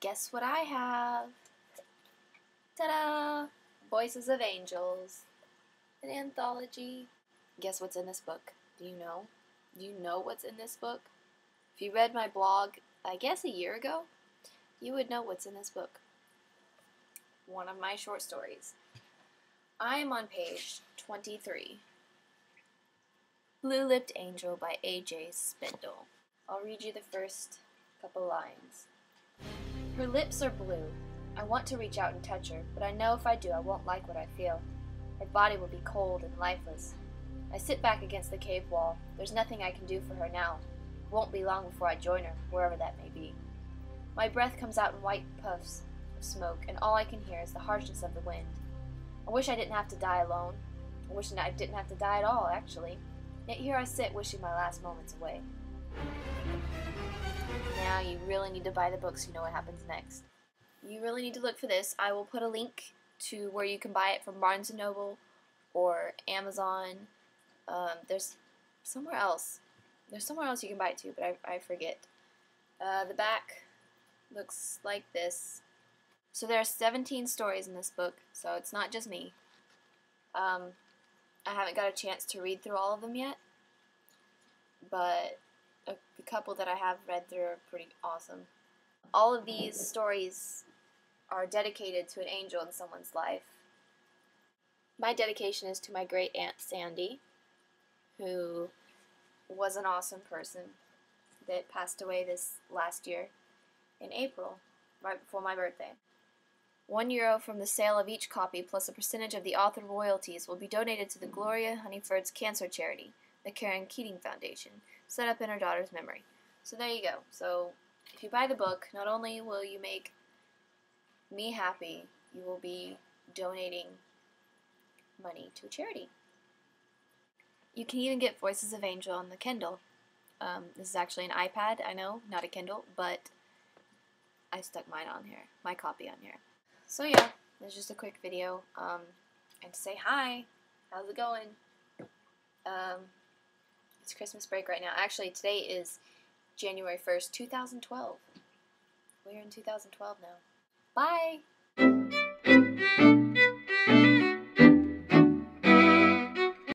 guess what I have? Ta-da! Voices of Angels, an anthology. Guess what's in this book? Do you know? Do you know what's in this book? If you read my blog, I guess a year ago, you would know what's in this book. One of my short stories. I am on page 23. Blue Lipped Angel by A.J. Spindle. I'll read you the first couple lines. Her lips are blue. I want to reach out and touch her, but I know if I do, I won't like what I feel. Her body will be cold and lifeless. I sit back against the cave wall. There's nothing I can do for her now. It won't be long before I join her, wherever that may be. My breath comes out in white puffs of smoke, and all I can hear is the harshness of the wind. I wish I didn't have to die alone. I wish I didn't have to die at all, actually. Yet here I sit, wishing my last moments away. Now you really need to buy the book so you know what happens next. You really need to look for this. I will put a link to where you can buy it from Barnes & Noble or Amazon. Um, there's somewhere else. There's somewhere else you can buy it too, but I, I forget. Uh, the back looks like this. So there are 17 stories in this book, so it's not just me. Um, I haven't got a chance to read through all of them yet, but a, couple that I have read through are pretty awesome. All of these stories are dedicated to an angel in someone's life. My dedication is to my great aunt Sandy, who was an awesome person that passed away this last year in April, right before my birthday. One euro from the sale of each copy plus a percentage of the author royalties will be donated to the Gloria Hunniford's Cancer Charity, the Caron Keating Foundation, set up in her daughter's memory. So there you go. So if you buy the book, not only will you make me happy, you will be donating money to a charity. You can even get Voices of Angel on the Kindle. Um, this is actually an iPad, I know, not a Kindle, but I stuck mine on here, my copy on here. So yeah, it's just a quick video, um, and to say hi, how's it going? Um, it's Christmas break right now. Actually, today is January 1st, 2012. We're in 2012 now. Bye!